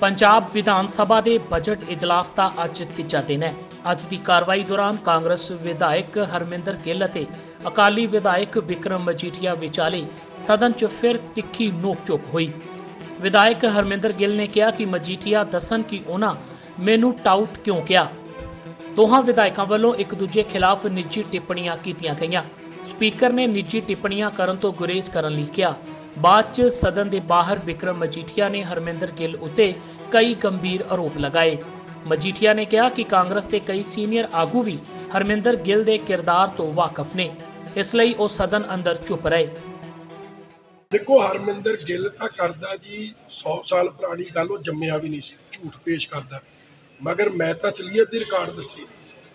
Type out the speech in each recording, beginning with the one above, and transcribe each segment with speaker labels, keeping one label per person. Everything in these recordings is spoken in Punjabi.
Speaker 1: ਪੰਜਾਬ ਵਿਧਾਨ ਸਭਾ ਦੇ ਬਜਟ ਇਜਲਾਸ ਦਾ ਅੱਜ ਤੀਜਾ ਦਿਨ ਹੈ। ਅੱਜ ਦੀ ਕਾਰਵਾਈ ਦੌਰਾਨ ਕਾਂਗਰਸ ਵਿਧਾਇਕ ਹਰਮਿੰਦਰ ਗਿੱਲ ਅਤੇ ਅਕਾਲੀ ਵਿਧਾਇਕ ਵਿਕਰਮ ਮਜੀਠੀਆ ਵਿਚਾਲੇ ਸਦਨ 'ਚ ਫਿਰ ਤਿੱਖੀ ਨੋਕ-ਝੋਕ ਹੋਈ। ਵਿਧਾਇਕ ਹਰਮਿੰਦਰ ਗਿੱਲ ਨੇ ਕਿਹਾ ਕਿ ਮਜੀਠੀਆ ਦੱਸਣ ਕਿ ਉਹਨਾਂ ਮੈਨੂੰ ਟਾਊਟ ਕਿਉਂ ਕਿਹਾ। ਦੋਹਾਂ ਵਿਧਾਇਕਾਂ ਵੱਲੋਂ ਇੱਕ ਦੂਜੇ ਖਿਲਾਫ ਨਿੱਜੀ ਟਿੱਪਣੀਆਂ ਕੀਤੀਆਂ ਗਈਆਂ। ਸਪੀਕਰ ਨੇ ਨਿੱਜੀ ਟਿੱਪਣੀਆਂ ਕਰਨ ਤੋਂ ਗੁਰੇਜ਼ ਕਰਨ ਲਈ ਕਿਹਾ। ਬਾਅਦ 'ਚ ਸਦਨ ਦੇ ਬਾਹਰ ਵਿਕਰਮ ਮਜੀਠੀਆ ਨੇ ਹਰਮਿੰਦਰ ਗਿੱਲ ਉੱਤੇ ਕਈ ਗੰਭੀਰ ਆਰੋਪ ਲਗਾਏ। ਮਜੀਠੀਆ ਨੇ ਕਿਹਾ ਕਿ ਕਾਂਗਰਸ ਦੇ ਕਈ ਸੀਨੀਅਰ ਆਗੂ ਵੀ ਹਰਮਿੰਦਰ ਗਿੱਲ ਦੇ ਕਿਰਦਾਰ ਤੋਂ ਵਾਕਿਫ ਨੇ। ਇਸ ਲਈ ਉਹ ਸਦਨ ਅੰਦਰ ਚੁੱਪ ਰਹੇ।
Speaker 2: ਦੇਖੋ, ਹਰਮਿੰਦਰ ਗਿੱਲ ਤਾਂ ਕਰਦਾ ਜੀ 100 ਸਾਲ ਪੁਰਾਣੀ ਗੱਲ, ਉਹ ਜੰਮਿਆ ਵੀ ਨਹੀਂ ਸੀ, ਝੂਠ ਪੇਸ਼ ਕਰਦਾ। ਮਗਰ ਮੈਂ ਤਾਂ ਅਸਲੀਅਤ ਦੀ ਰਿਕਾਰਡ ਦੱਸੀ।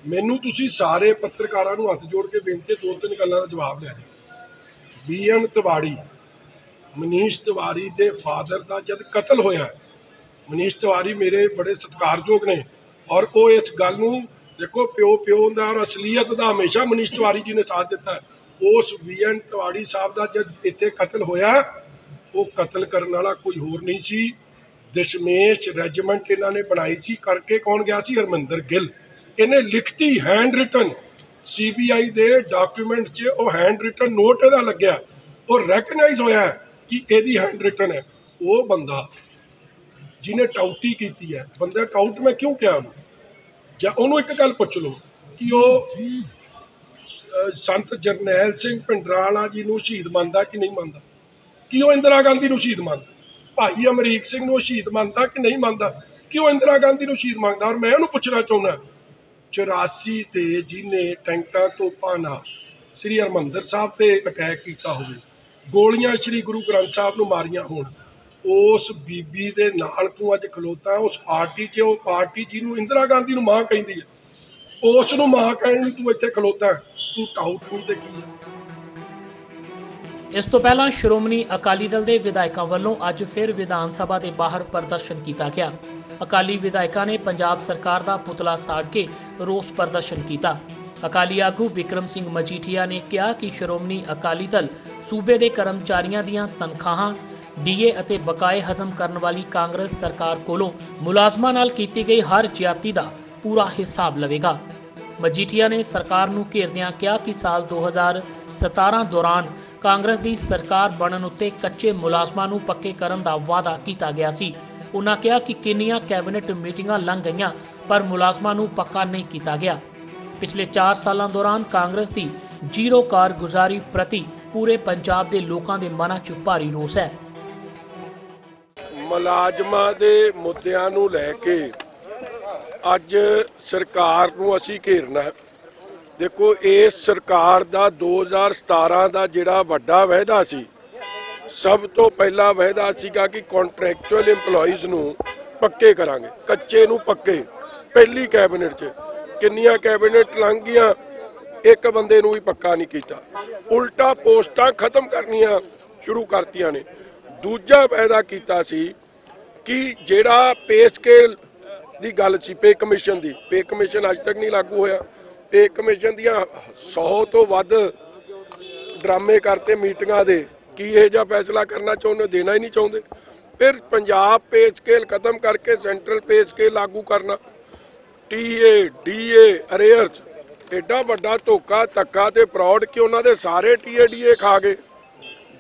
Speaker 2: ਮੈਨੂੰ ਤੁਸੀਂ ਸਾਰੇ ਪੱਤਰਕਾਰਾਂ ਨੂੰ ਹੱਥ ਜੋੜ ਕੇ ਬੇਨਤੀ ਦੋ ਤਿੰਨ ਗੱਲਾਂ ਦਾ ਜਵਾਬ ਲੈ ਦਿਓ। ਬੀਐਨ ਤਿਵਾੜੀ, ਮਨੀਸ਼ ਤਿਵਾਰੀ ਦੇ ਫਾਦਰ ਦਾ ਜਦ ਕਤਲ ਹੋਇਆ, ਮਨੀਸ਼ ਤਿਵਾਰੀ ਮੇਰੇ ਬੜੇ ਸਤਿਕਾਰਯੋਗ ਨੇ ਔਰ ਉਹ ਇਸ ਗੱਲ ਨੂੰ ਦੇਖੋ ਪਿਓ ਪਿਓ ਦਾ ਔਰ ਅਸਲੀਅਤ ਦਾ ਹਮੇਸ਼ਾ ਮਨੀਸ਼ ਤਿਵਾਰੀ ਜੀ ਨੇ ਸਾਥ ਦਿੱਤਾ ਹੈ। ਉਸ ਬੀਐਨ ਤਿਵਾੜੀ ਸਾਹਿਬ ਦਾ ਜਦ ਇੱਥੇ ਕਤਲ ਹੋਇਆ, ਉਹ ਕਤਲ ਕਰਨ ਵਾਲਾ ਕੋਈ ਹੋਰ ਨਹੀਂ ਸੀ। ਦਸ਼ਮੇਸ਼ ਰੈਜੀਮੈਂਟ ਇਹਨਾਂ ਨੇ ਬਣਾਈ ਸੀ, ਕਰਕੇ ਕੌਣ ਗਿਆ ਸੀ? ਹਰਮਿੰਦਰ ਗਿੱਲ। ਇਹਨੇ ਲਿਖਤੀ ਹੈਂਡ ਰਿਟਨ ਸੀਬੀਆਈ ਦੇ ਡਾਕੂਮੈਂਟ 'ਚ ਉਹ ਹੈਂਡ ਰਿਟਨ ਨੋਟ ਇਹਦਾ ਲੱਗਿਆ। ਉਹ ਰੈਕਗਨਾਈਜ਼ ਹੋਇਆ ਕਿ ਇਹਦੀ ਹੈਂਡ ਰਿਟਨ ਹੈ। ਉਹ ਬੰਦਾ ਜਿਹਨੇ ਟਾਊਟੀ ਕੀਤੀ ਹੈ, ਬੰਦਾ ਟਾਊਟ ਮੈਂ ਕਿਉਂ ਕਿਹਾ ਉਹਨੂੰ? ਜਾਂ ਉਹਨੂੰ ਇੱਕ ਗੱਲ ਪੁੱਛ ਲਓ ਕਿ ਉਹ ਸੰਤ ਜਰਨੈਲ ਸਿੰਘ ਪਿੰਡਰਾਲਾ ਜੀ ਨੂੰ ਸ਼ਹੀਦ ਮੰਨਦਾ ਕਿ ਨਹੀਂ ਮੰਨਦਾ? ਕਿ ਉਹ ਇੰਦਰਾ ਗਾਂਧੀ ਨੂੰ ਸ਼ਹੀਦ ਮੰਨਦਾ? ਭਾਈ ਅਮਰੀਕ ਸਿੰਘ ਨੂੰ ਸ਼ਹੀਦ ਮੰਨਦਾ ਕਿ ਨਹੀਂ ਮੰਨਦਾ? ਕਿ ਉਹ ਇੰਦਰਾ ਗਾਂਧੀ ਨੂੰ ਸ਼ਹੀਦ ਮੰਨਦਾ? ਔਰ ਮੈਂ ਉਹਨੂੰ ਪੁੱਛਣਾ ਚਾਹੁੰਦਾ 84 ਤੇ ਜਿਹਨੇ ਟੈਂਕਾਂ ਤੋਪਾਂ ਨਾਲ ਸ੍ਰੀ ਹਰਮੰਦਰ ਸਾਹਿਬ ਤੇ ਅਟੈਕ ਕੀਤਾ ਹੋਵੇ, ਗੋਲੀਆਂ ਸ੍ਰੀ ਗੁਰੂ ਗ੍ਰੰਥ ਸਾਹਿਬ ਨੂੰ ਮਾਰੀਆਂ ਹੋਣ, ਉਸ ਬੀਬੀ ਦੇ ਨਾਲ ਤੂੰ ਅੱਜ ਖਲੋਤਾ, ਉਸ ਪਾਰਟੀ 'ਚ ਉਹ ਪਾਰਟੀ ਜਿਹਨੂੰ ਇੰਦਰਾ ਗਾਂਧੀ ਨੂੰ ਮਾਂ ਕਹਿੰਦੀ ਹੈ, ਉਸ ਨੂੰ ਮਾਂ ਕਹਿਣ ਲਈ ਤੂੰ ਇੱਥੇ ਖਲੋਤਾ, ਤੂੰ ਟਾਊਟ ਨਹੀਂ ਤੇ ਕੀ ਹੈ?
Speaker 1: ਇਸ ਤੋਂ ਪਹਿਲਾਂ ਸ਼੍ਰੋਮਣੀ ਅਕਾਲੀ ਦਲ ਦੇ ਵਿਧਾਇਕਾਂ ਵੱਲੋਂ ਅੱਜ ਫਿਰ ਵਿਧਾਨ ਸਭਾ ਦੇ ਬਾਹਰ ਪ੍ਰਦਰਸ਼ਨ ਕੀਤਾ ਗਿਆ। ਅਕਾਲੀ ਵਿਧਾਇਕਾਂ ਨੇ ਪੰਜਾਬ ਸਰਕਾਰ ਦਾ ਪੁਤਲਾ ਸਾੜ ਕੇ ਰੋਸ ਪ੍ਰਦਰਸ਼ਨ ਕੀਤਾ। ਅਕਾਲੀ ਆਗੂ ਵਿਕਰਮ ਸਿੰਘ ਮਜੀਠੀਆ ਨੇ ਕਿਹਾ ਕਿ ਸ਼੍ਰੋਮਣੀ ਅਕਾਲੀ ਦਲ ਸੂਬੇ ਦੇ ਕਰਮਚਾਰੀਆਂ ਦੀਆਂ ਤਨਖਾਹਾਂ, ਡੀਏ ਅਤੇ ਬਕਾਏ ਹਜ਼ਮ ਕਰਨ ਵਾਲੀ ਕਾਂਗਰਸ ਸਰਕਾਰ ਕੋਲੋਂ ਮੁਲਾਜ਼ਮਾਂ ਨਾਲ ਕੀਤੀ ਗਈ ਹਰ ਜ਼ਿਆਦਤੀ ਦਾ ਪੂਰਾ ਹਿਸਾਬ ਲਵੇਗਾ। ਮਜੀਠੀਆ ਨੇ ਸਰਕਾਰ ਨੂੰ ਘੇਰਦਿਆਂ ਕਿਹਾ ਕਿ ਸਾਲ 2017 ਦੌਰਾਨ ਕਾਂਗਰਸ ਦੀ ਸਰਕਾਰ ਬਣਨ ਉੱਤੇ ਕੱਚੇ ਮੁਲਾਜ਼ਮਾਂ ਨੂੰ ਪੱਕੇ ਕਰਨ ਦਾ ਵਾਅਦਾ ਕੀਤਾ ਗਿਆ ਸੀ। ਉਨ੍ਹਾਂ ਕਿਹਾ ਕਿ ਕਿੰਨੀਆਂ ਕੈਬਨਿਟ ਮੀਟਿੰਗਾਂ ਲੰਘ ਗਈਆਂ, ਪਰ ਮੁਲਾਜ਼ਮਾਂ ਨੂੰ ਪੱਕਾ ਨਹੀਂ ਕੀਤਾ ਗਿਆ। ਪਿਛਲੇ 4 ਸਾਲਾਂ ਦੌਰਾਨ ਕਾਂਗਰਸ ਦੀ ਜ਼ੀਰੋ ਕਾਰਗੁਜ਼ਾਰੀ ਪ੍ਰਤੀ ਪੂਰੇ ਪੰਜਾਬ ਦੇ ਲੋਕਾਂ ਦੇ ਮਨਾਂ 'ਚ ਭਾਰੀ ਰੋਸ ਹੈ।
Speaker 2: ਮੁਲਾਜ਼ਮਾਂ ਦੇ ਮੁੱਦਿਆਂ ਨੂੰ ਲੈ ਕੇ ਅੱਜ ਸਰਕਾਰ ਨੂੰ ਅਸੀਂ ਘੇਰਨਾ ਹੈ। ਦੇਖੋ, ਇਸ ਸਰਕਾਰ ਦਾ 2017 ਦਾ ਜਿਹੜਾ ਵੱਡਾ ਵਾਅਦਾ ਸੀ ਸਭ ਤੋਂ ਪਹਿਲਾ ਵਾਅਦਾ ਸੀਗਾ ਕਿ ਕੰਟਰੈਕਚੁਅਲ EMPLOYEES ਨੂੰ ਪੱਕੇ ਕਰਾਂਗੇ, ਕੱਚੇ ਨੂੰ ਪੱਕੇ, ਪਹਿਲੀ ਕੈਬਨਿਟ 'ਚ। ਕਿੰਨੀਆਂ ਕੈਬਨਿਟ ਲੰਘ ਗਈਆਂ ਇੱਕ ਬੰਦੇ ਨੂੰ ਵੀ ਪੱਕਾ ਨਹੀਂ ਕੀਤਾ। ਉਲਟਾ ਪੋਸਟਾਂ ਖਤਮ ਕਰਨੀਆਂ ਸ਼ੁਰੂ ਕਰਤੀਆਂ ਨੇ। ਦੂਜਾ ਵਾਅਦਾ ਕੀਤਾ ਸੀ ਕਿ ਜਿਹੜਾ ਪੇ ਸਕੇਲ ਦੀ ਗੱਲ ਸੀ ਪੇ ਕਮਿਸ਼ਨ ਦੀ ਪੇ ਕਮਿਸ਼ਨ ਅੱਜ ਤੱਕ ਨਹੀਂ ਲਾਗੂ ਹੋਇਆ। ਪੇ ਕਮਿਸ਼ਨ ਦੀਆਂ 100 ਤੋਂ ਵੱਧ ਡਰਾਮੇ ਕਰਤੇ ਮੀਟਿੰਗਾਂ ਦੇ ਕੀ ਇਹ ਜਿਹਾ ਫੈਸਲਾ ਕਰਨਾ ਚਾਹੁੰਦੇ ਦੇਣਾ ਹੀ ਨਹੀਂ ਚਾਹੁੰਦੇ। ਫਿਰ ਪੰਜਾਬ ਪੇ ਸਕੇਲ ਖਤਮ ਕਰਕੇ ਸੈਂਟਰਲ ਪੇ ਸਕੇਲ ਲਾਗੂ ਕਰਨਾ। ਟੀਏ ਡੀਏ ਅਰੇਅਰਸ ਐਡਾ ਵੱਡਾ ਧੋਖਾ, ਧੱਕਾ ਤੇ ਫਰਾਡ ਕਿ ਉਹਨਾਂ ਦੇ ਸਾਰੇ ਟੀਏ ਡੀਏ ਖਾ ਗਏ।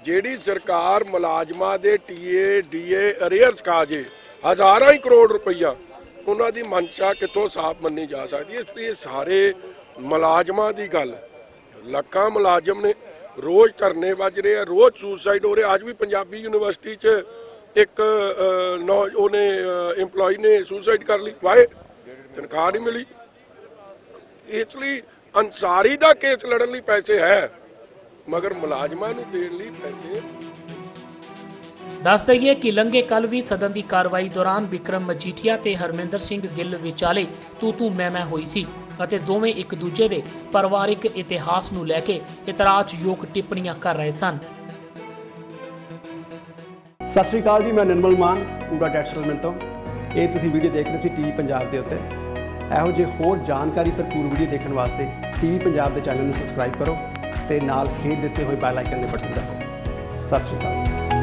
Speaker 2: ਜਿਹੜੀ ਸਰਕਾਰ ਮੁਲਾਜ਼ਮਾਂ ਦੇ ਟੀਏ ਡੀਏ ਅਰੇਅਰਸ ਖਾ ਜੇ, ਹਜ਼ਾਰਾਂ ਹੀ ਕਰੋੜ ਰੁਪਈਆ, ਉਹਨਾਂ ਦੀ ਮਨਸ਼ਾ ਕਿੱਥੋਂ ਸਾਫ਼ ਮੰਨੀ ਜਾ ਸਕਦੀ ਇਸ ਲਈ ਸਾਰੇ ਮੁਲਾਜ਼ਮਾਂ ਦੀ ਗੱਲ ਲੱਖਾਂ ਮੁਲਾਜ਼ਮ ਨੇ ਰੋਜ਼ ਧਰਨੇ ਵੱਜ ਰਹੇ ਆ, ਰੋਜ਼ ਸੁਸਾਈਡ ਹੋ ਰਿਹਾ ਅੱਜ ਵੀ ਪੰਜਾਬੀ ਯੂਨੀਵਰਸਿਟੀ 'ਚ ਇੱਕ ਨੌ, ਉਹਨੇ EMPLOYE ਨੇ ਸੁਸਾਈਡ ਕਰ ਲਈ ਵਾਏ ਤਨਖਾਹ ਨਹੀਂ ਮਿਲੀ। ਇਸ ਲਈ ਅਨਸਾਰੀ ਦਾ ਕੇਸ ਲੜਨ ਲਈ ਪੈਸੇ ਹੈ, ਮਗਰ ਮੁਲਾਜ਼ਮਾਂ ਨੂੰ ਦੇਣ ਲਈ ਪੈਸੇ
Speaker 1: ਦੱਸ ਦਈਏ ਕਿ ਲੰਘੇ ਕੱਲ ਵੀ ਸਦਨ ਦੀ ਕਾਰਵਾਈ ਦੌਰਾਨ ਵਿਕਰਮ ਮਜੀਠੀਆ ਤੇ ਹਰਮਿੰਦਰ ਸਿੰਘ ਗਿੱਲ ਵਿਚਾਲੇ ਤੂ ਤੂ ਮੈਂ ਮੈਂ ਹੋਈ ਸੀ। ਅਤੇ ਦੋਵੇਂ ਇੱਕ ਦੂਜੇ ਦੇ ਪਰਿਵਾਰਿਕ ਇਤਿਹਾਸ ਨੂੰ ਲੈ ਕੇ ਇਤਰਾਜ਼ਯੋਗ ਟਿੱਪਣੀਆਂ ਕਰ ਰਹੇ ਸਨ।
Speaker 3: ਸਤਿ ਸ਼੍ਰੀ ਅਕਾਲ ਜੀ, ਮੈਂ ਨਿਰਮਲ ਮਾਨ ਪੂਰਾ ਟੈਕਸਟਾਈਲ ਮਿਲ ਤੋਂ ਇਹ ਤੁਸੀਂ ਵੀਡੀਓ ਦੇਖ ਰਹੇ ਸੀ ਟੀਵੀ ਪੰਜਾਬ ਦੇ ਉੱਤੇ। ਇਹੋ ਜਿਹੇ ਹੋਰ ਜਾਣਕਾਰੀ ਭਰਪੂਰ ਵੀਡੀਓ ਦੇਖਣ ਵਾਸਤੇ ਟੀਵੀ ਪੰਜਾਬ ਦੇ ਚੈਨਲ ਨੂੰ ਸਬਸਕ੍ਰਾਈਬ ਕਰੋ ਤੇ ਨਾਲ ਹੇਠ ਦਿੱਤੇ ਹੋਏ ਬੈਲ ਆਈਕਨ ਦੇ ਬਟਨ ਦਬਾਓ। ਸਤਿ ਸ਼੍ਰੀ ਅਕਾਲ।